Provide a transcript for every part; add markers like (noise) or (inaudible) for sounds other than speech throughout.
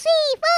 three, four.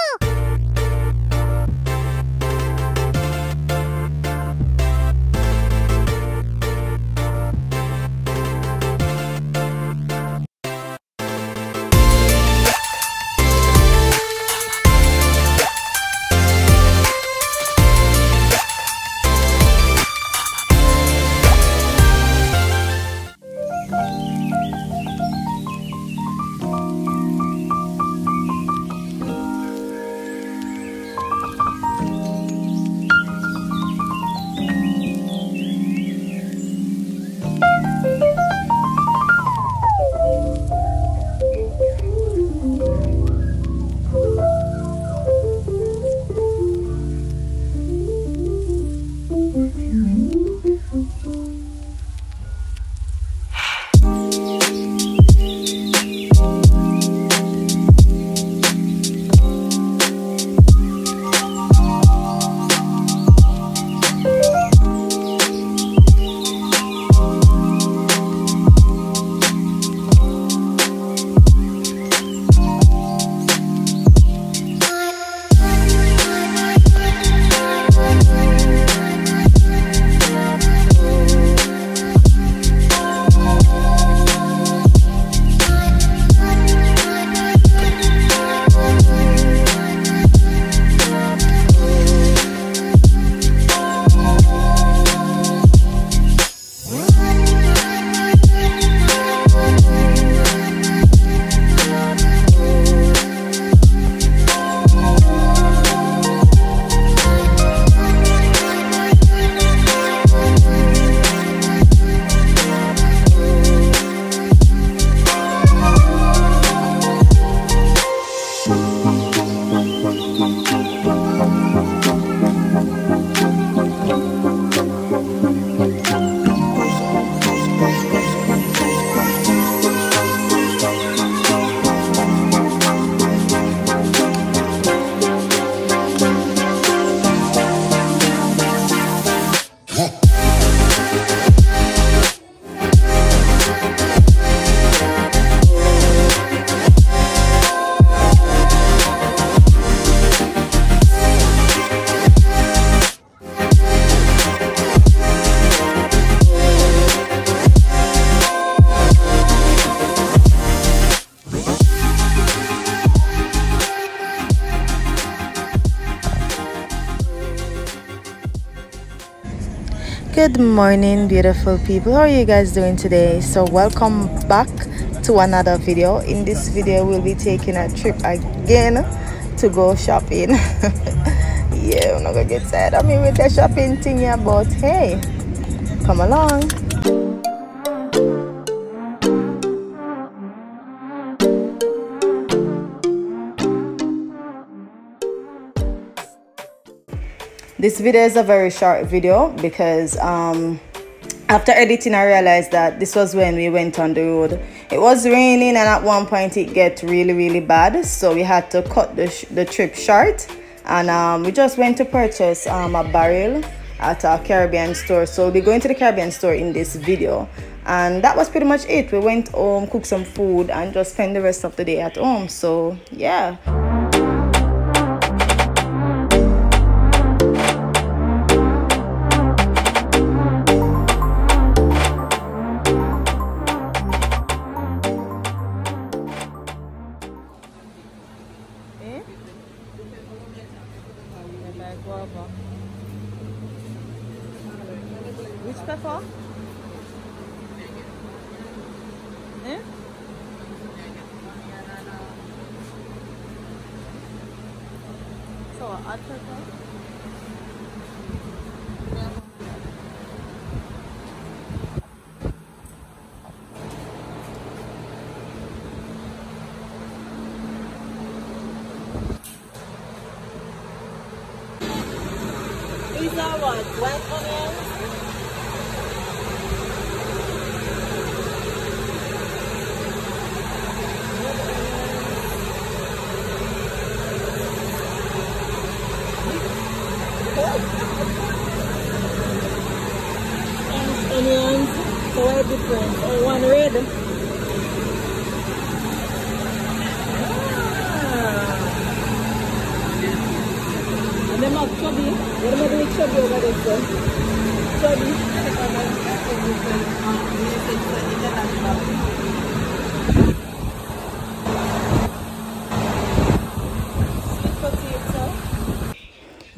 Good morning, beautiful people. How are you guys doing today? So, welcome back to another video. In this video, we'll be taking a trip again to go shopping. (laughs) yeah, I'm not gonna get sad. I mean, with the shopping thing, yeah, but hey, come along. This video is a very short video because um after editing i realized that this was when we went on the road. It was raining and at one point it get really really bad. So we had to cut the, the trip short. And um, we just went to purchase um, a barrel at a caribbean store. So we'll be going to the caribbean store in this video. And that was pretty much it. We went home cooked some food and just spent the rest of the day at home. So yeah Which pepper? Eh? So, hot pepper? These are what? White onions? onions, four different, or one red.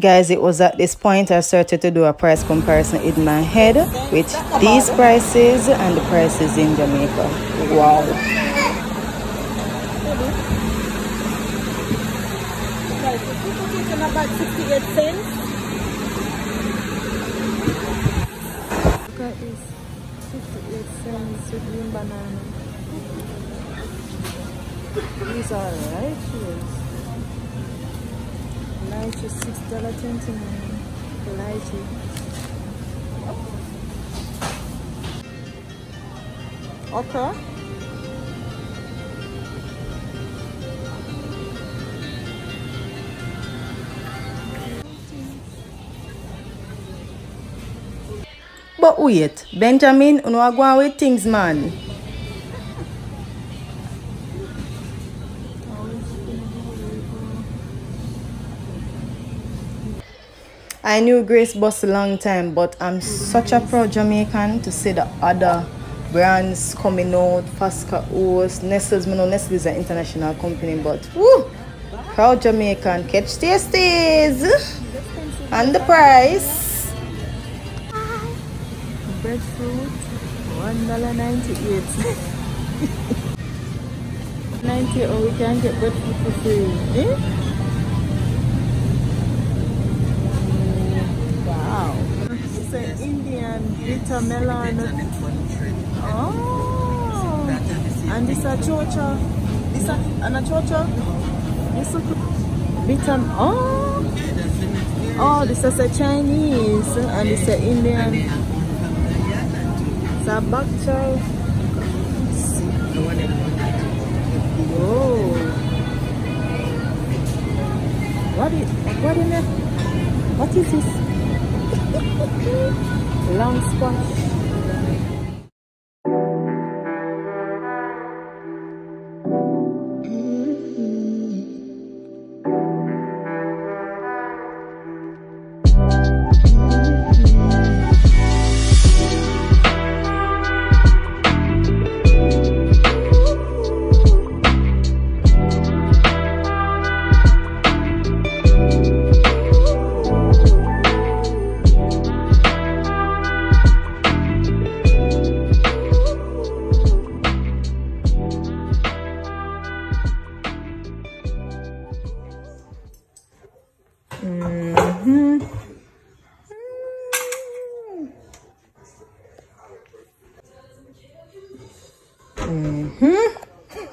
Guys, it was at this point I started to do a price comparison in my head with these prices and the prices in Jamaica. Wow. about 68 cents. At this. 58 cents with green banana. These are lychees. Lychee six dollar twenty nine. Lychee. Okay. But wait, Benjamin, you know go with things, man. I knew Grace Boss a long time, but I'm such a proud Jamaican to see the other brands coming out, Fasca Oats, Nestle's, you know, Nestle is an international company, but woo, proud Jamaican, catch tasties and the price. Breadfruit, one dollar ninety-eight. (laughs) Ninety, or we can get breadfruit for free. Eh? Indian bitter melon. Oh, and this a chocha. This a and a chocha. This a bitter. Oh, oh, this is a Chinese and this a Indian. It's a bak choy. Oh. What is what in it? What is this? (laughs) long squash.